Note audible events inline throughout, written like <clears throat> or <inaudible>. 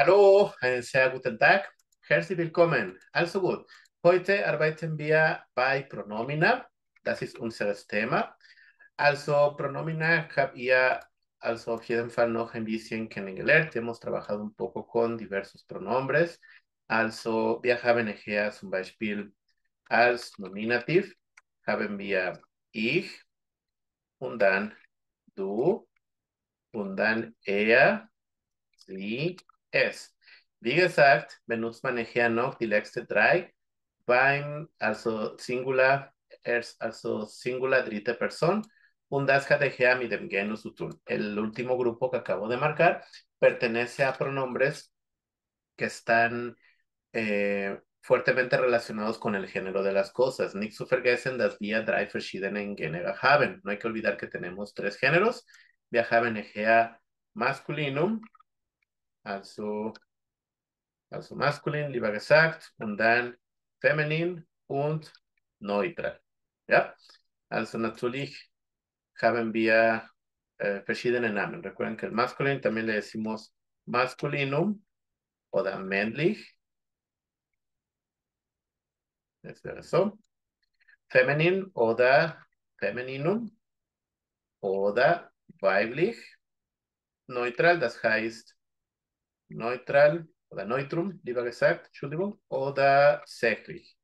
Hallo, einen sehr guten Tag. Herzlich willkommen. Also gut, heute arbeiten wir bei Pronomina. Das ist unser Thema. Also Pronomina habt ihr also auf jeden Fall noch ein bisschen kennengelernt. Hemos trabajado un poco con diversos pronombres. Also wir haben hier zum Beispiel als Nominativ haben wir ich und dann du und dann er, sie, es. Wie gesagt, benutzt man hier noch die letzten drei beim, also Singular, erst, also Singular dritte Person und das hat hier mit dem Genus zu tun. El último grupo que acabo de marcar pertenece a pronombres que están eh, fuertemente relacionados con el género de las cosas. Nicht zu vergessen, dass wir drei verschiedene Genera haben. No hay que olvidar que tenemos tres géneros. Wir haben hier Maskulinum, also, also maskulin, lieber gesagt, und dann feminin und neutral. Ja, also natürlich haben wir äh, verschiedene Namen. Recuerden que el masculin también le decimos masculinum oder männlich das wäre so. Feminin oder Femininum oder weiblich. Neutral, das heißt neutral oder neutrum, lieber gesagt, Entschuldigung, oder sächlich.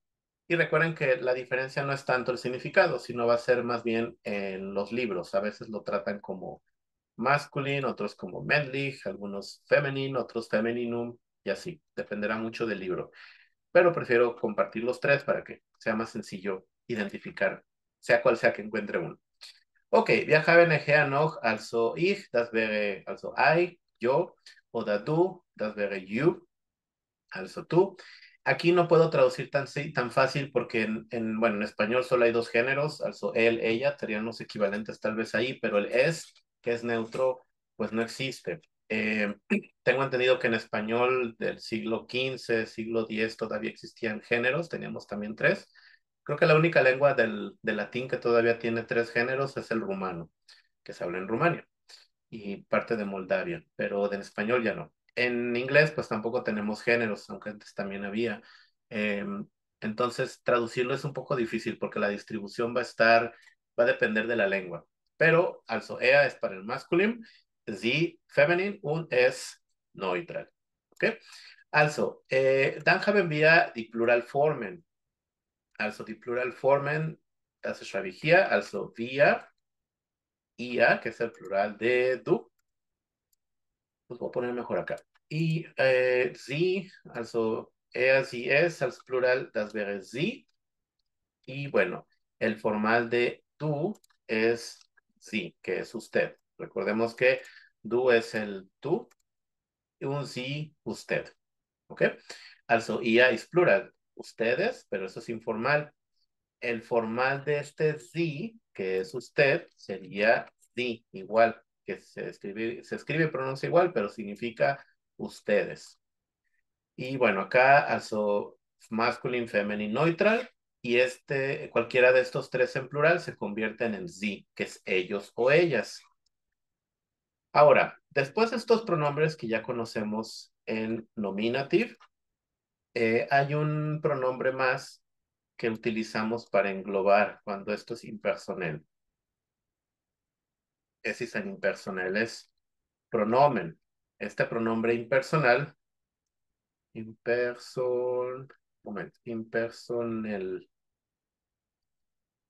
Y recuerden que la diferencia no es tanto el significado, sino va a ser más bien en los libros. A veces lo tratan como masculin, otros como männlich, algunos feminin, otros femininum, y así. Dependerá mucho del libro pero prefiero compartir los tres para que sea más sencillo identificar, sea cual sea que encuentre uno. Ok, wir haben hier noch also ich, das wäre also I, yo, oder du, das wäre you, also tú. Aquí no puedo traducir tan, tan fácil porque en, en, bueno, en español solo hay dos géneros, also él, ella, serían los equivalentes tal vez ahí, pero el es, que es neutro, pues no existe. Eh, <clears throat> tengo entendido que en español del siglo XV, siglo X todavía existían géneros, teníamos también tres. Creo que la única lengua del, del latín que todavía tiene tres géneros es el rumano, que se habla en Rumania y parte de Moldavia, pero en español ya no. En inglés pues tampoco tenemos géneros, aunque antes también había. Em, entonces traducirlo es un poco difícil porque la distribución va a estar, va a depender de la lengua. Pero also ea es para el masculino sie feminin und es neutral. Okay? Also, eh, dann haben wir die Pluralformen. Also die Pluralformen, das schreibe ich hier, also wir, ia, que es el plural de du. Pues voy a poner mejor acá. Y eh, sie, also er, sie, es, als plural, das wäre sie. Y bueno, el formal de du es sí, que es usted. Recordemos que du es el tú y un sí, usted. ¿Ok? Also, IA es plural. Ustedes, pero eso es informal. El formal de este sí, que es usted, sería sí, igual, que se escribe, se escribe y pronuncia igual, pero significa ustedes. Y bueno, acá, also, masculine, feminine, neutral, y este, cualquiera de estos tres en plural se convierte en el sí, que es ellos o ellas. Ahora, después de estos pronombres que ya conocemos en nominative, eh, hay un pronombre más que utilizamos para englobar cuando esto es impersonal. Ese es el impersonal, es pronomen. Este pronombre impersonal, imperson, momento, impersonal,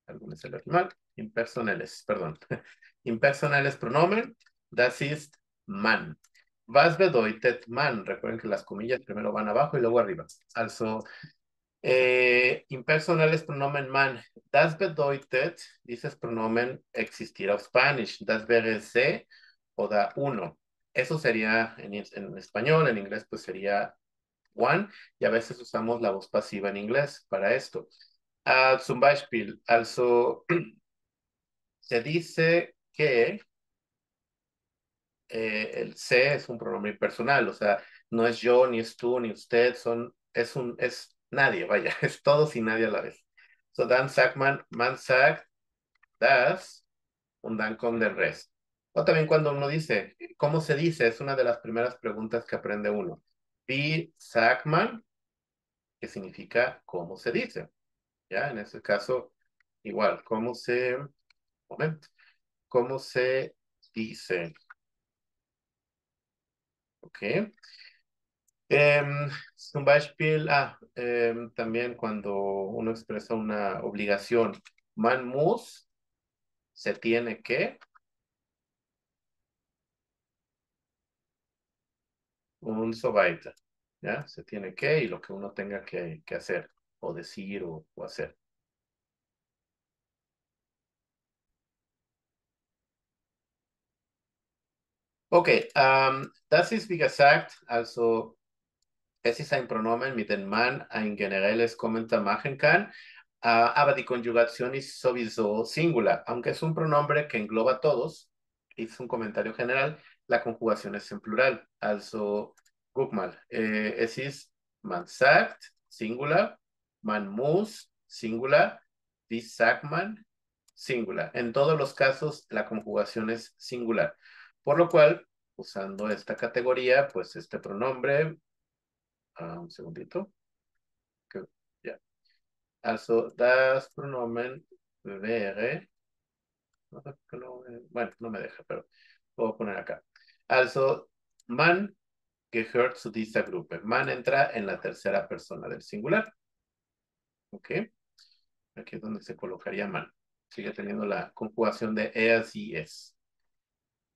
algunos se lo mal, impersonales, perdón. <laughs> Impersonales pronomen Das ist man. Was bedeutet man? Recuerden que las comillas primero van abajo y luego arriba. Also, eh, impersonales pronomen man. Das bedeutet, dices pronomen existir auf Spanish. Das wäre se o da uno. Eso sería en, en español, en inglés pues sería one. Y a veces usamos la voz pasiva en inglés para esto. Uh, zum Beispiel, also, <clears throat> se dice que eh, el se es un pronombre impersonal, o sea, no es yo, ni es tú, ni usted, son, es un, es nadie, vaya, <laughs> es todos y nadie a la vez. So dan sagt man, man sagt das und dann kommt der Rest. O también cuando uno dice, ¿cómo se dice? Es una de las primeras preguntas que aprende uno. Wie sagt man, que significa cómo se dice. Ya, en este caso, igual, cómo se, momento, cómo se dice. Ok. Um, zum Beispiel, ah, um, también cuando uno expresa una obligación, man muss, se tiene que, un so weiter, ¿ya? Se tiene que y lo que uno tenga que, que hacer, o decir o, o hacer. Okay, um, das ist wie gesagt, also es ist ein Pronomen mit dem man ein generelles Kommentar machen kann, uh, aber die Konjugation ist sowieso singular, aunque es un pronombre que engloba a todos, es un comentario general, la conjugación es en plural, also guck mal, eh, es ist man sagt, singular, man muss, singular, wie sagt man, singular. En todos los casos, la conjugación es singular. Por lo cual, usando esta categoría, pues este pronombre, uh, un segundito, ya. Yeah. Also, das Pronomen wäre, bueno, no me deja, pero puedo poner acá. Also, man gehört zu dieser Gruppe. Man entra en la tercera persona del singular. ¿Ok? Aquí es donde se colocaría man. Sigue teniendo la conjugación de er, sie, es.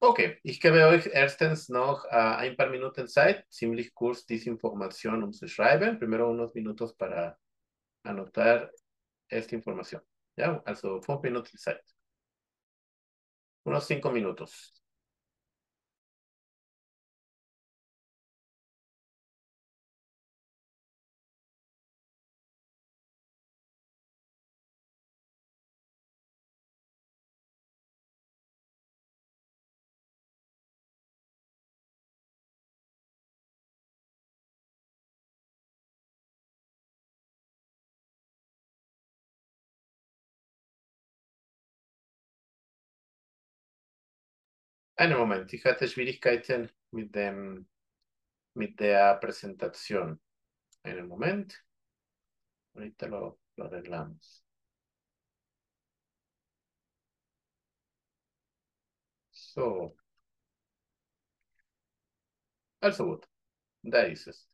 Okay, ich gebe euch erstens noch uh, ein paar Minuten Zeit, ziemlich kurz diese Information umzuschreiben. Primero unos minutos para anotar esta información. ¿Ya? Also fünf Minuten Zeit. Unos cinco minutos. Einen Moment, ich hatte Schwierigkeiten mit dem, mit der Präsentation. Einen Moment. Lo, lo arreglamos. So. Also gut, da ist es.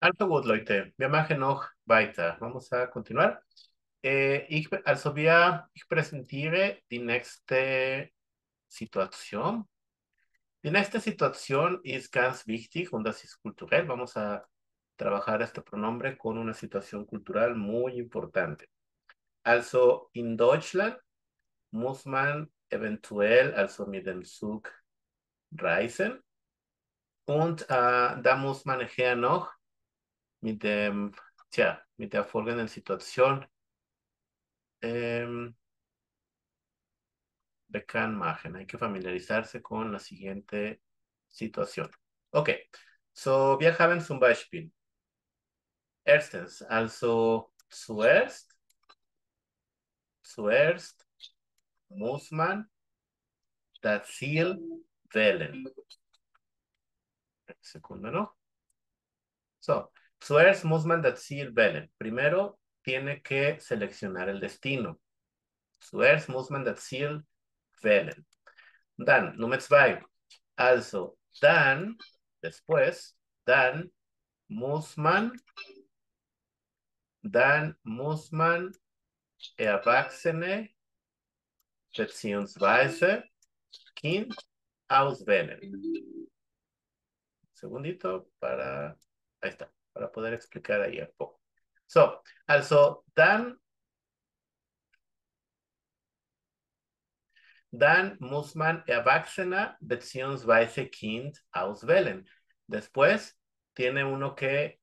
Gut, Leute. Wir machen noch weiter. Vamos a continuar. Eh, ich, also wir, ich präsentiere die nächste Situation. Die nächste Situation ist ganz wichtig und das ist kulturell. Vamos a trabajar este pronombre con una situación cultural muy importante. Also in Deutschland muss man eventuell also mit dem Zug reisen und uh, da muss man nachher noch mit dem, tja, mit der folgenden Situation ähm, bekannt machen. Hay que familiarizarse con la siguiente situación. Okay, so wir haben zum Beispiel erstens, also zuerst, zuerst muss man das Ziel wählen. Sekunde noch. So, zuerst muss man. Primero tiene que seleccionar el destino. Zuerst muss man das Ziel wählen. Dann, Nummer zwei. Also, dann, después, dann muss man, dann muss man Erwachsene beziehungsweise Kind auswählen. Segundito para, ahí está, para poder explicar ahí un poco. So, also, dann, dann muss man Erwachsener beziehungsweise Kind auswählen. Después, tiene uno que,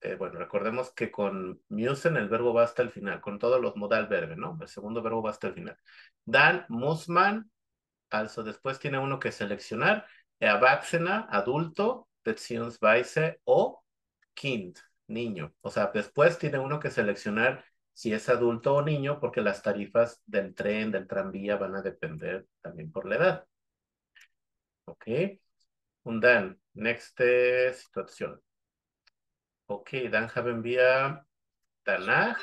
eh, bueno, recordemos que con müssen el verbo va hasta el final, con todos los modal verbe, ¿no? El segundo verbo va hasta el final. Dann muss man, also después tiene uno que seleccionar, Erwachsener, adulto, beziehungsweise o Kind, niño. O sea, después tiene uno que seleccionar si es adulto o niño, porque las tarifas del tren, del tranvía van a depender también por la edad. Ok. Und dann, nächste Situation. Okay, dann haben wir danach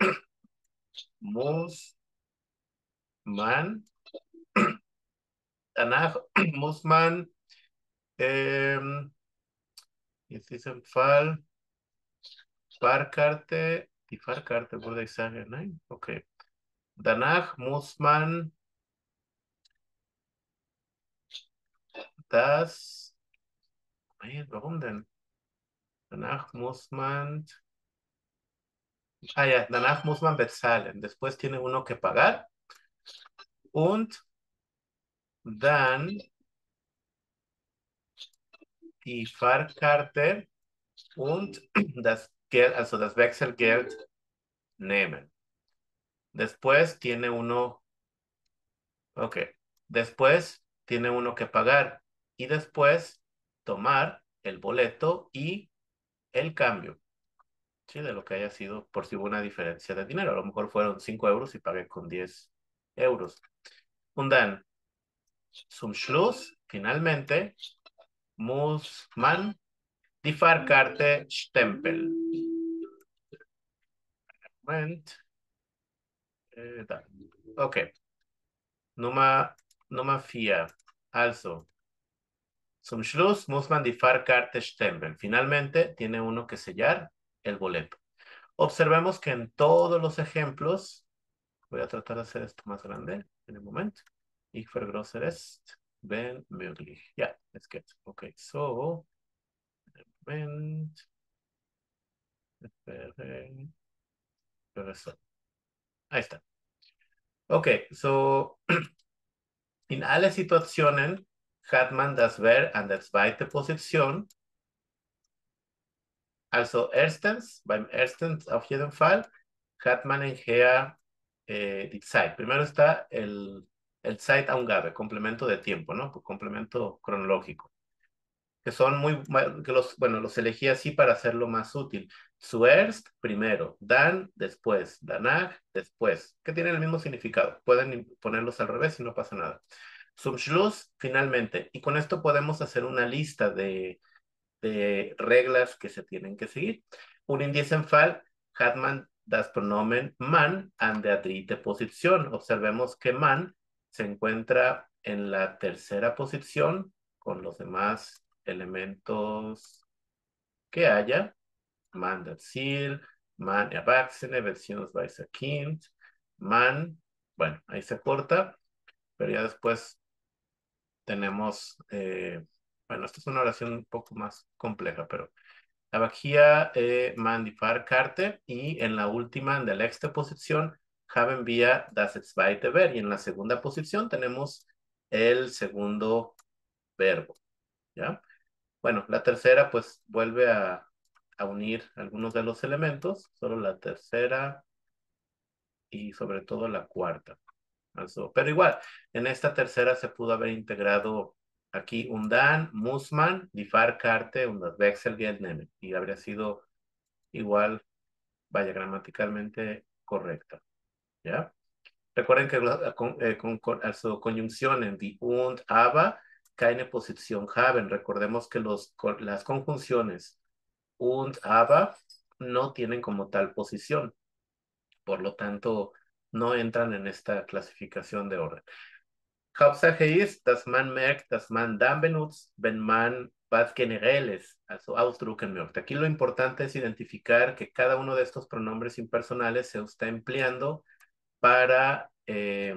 <clears throat> muss man danach muss man ähm, in diesem Fall Fahrkarte, die Fahrkarte würde ich sagen, nein? Okay. Danach muss man das, warum denn? Danach muss man, ah ja, danach muss man bezahlen. Después tiene uno que pagar. Und dann die Fahrkarte und das Geld, also das Wechselgeld nehmen. Después tiene uno, ok, después tiene uno que pagar y después tomar el boleto y el cambio. Sí, de lo que haya sido, por si hubo una diferencia de dinero. A lo mejor fueron 5 euros y pagué con 10 euros. Und dann, zum Schluss, finalmente, muss man die Fahrkarte stempeln. Moment. Äh. Okay. Nummer, Nummer vier. Also, zum Schluss muss man die Fahrkarte stempeln. Finalmente, tiene uno que sellar el boleto. Observemos que en todos los ejemplos, voy a tratar de hacer esto más grande en el momento. Ich vergrößere es, wenn möglich. Ja, es geht. Okay, so. Espere. Espere Ahí está. Okay, so, <clears throat> in alle Situationen hat man das Verb an der zweiten Position. Also erstens, beim erstens auf jeden Fall, hat man nachher eh, die Zeit. Primero está el, el Zeitangabe, complemento de tiempo, ¿no? Complemento cronológico. Que son muy, que los, bueno, los elegí así para hacerlo más útil. Zuerst, primero. Dan, después. Danach, después. Que tienen el mismo significado. Pueden ponerlos al revés y no pasa nada. Zum Schluss, finalmente. Y con esto podemos hacer una lista de, de reglas que se tienen que seguir. Un in diesem Fall hat man das Pronomen man an der dritte Position. Observemos que man se encuentra en la tercera posición con los demás elementos que haya. man das Ziel, man Erwachsene, beziehungsweise Kind, man, bueno, ahí se corta, pero ya después tenemos, eh, bueno, esta es una oración un poco más compleja, pero hier eh, man die Fahrkarte y en la última, en la sexta posición, haben wir das zweite Verb y en la segunda posición tenemos el segundo verbo, ¿ya? Bueno, la tercera pues vuelve a, unir algunos de los elementos, solo la tercera y sobre todo la cuarta. pero igual, en esta tercera se pudo haber integrado aquí un dan, musman, difar karte, un wechselgeld nehmen. Y habría sido igual, vaya, gramaticalmente correcta. ¿Ya? Recuerden que con, eh, con, conjunción die und, aber, keine posición haben. Recordemos que los, las conjunciones und, aber no tienen como tal posición. Por lo tanto, no entran en esta clasificación de orden. Hauptsache ist, dass man merkt, dass man dann benutzt, wenn man was generelles, also ausdrucken möchte. Aquí lo importante es identificar que cada uno de estos pronombres impersonales se está empleando para eh,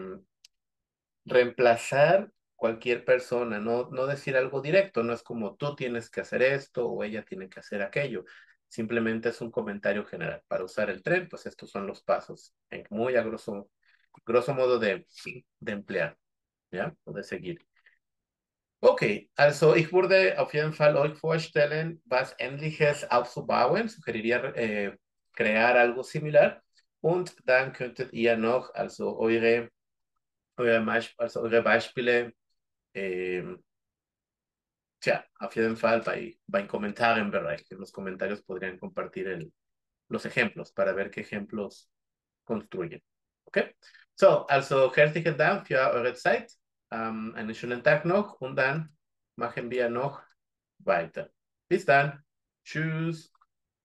reemplazar cualquier persona, no, no decir algo directo, no es como tú tienes que hacer esto o ella tiene que hacer aquello. Simplemente es un comentario general. Para usar el tren, pues estos son los pasos, en muy a grosso, grosso modo de, de emplear. ja, oder seguir. Okay, also ich würde auf jeden Fall euch vorstellen, was Ähnliches aufzubauen. Suggeriría eh, crear algo similar. Und dann könntet ihr noch also eure, eure, also eure Beispiele eh, tja, auf jeden Fall bei, bei Kommentarenbereich. En los comentarios podrían compartir el, los ejemplos para ver qué ejemplos construyen. Okay? So, also herzlichen Dank für eure Zeit. Um, einen schönen Tag noch und dann machen wir noch weiter. Bis dann. Tschüss.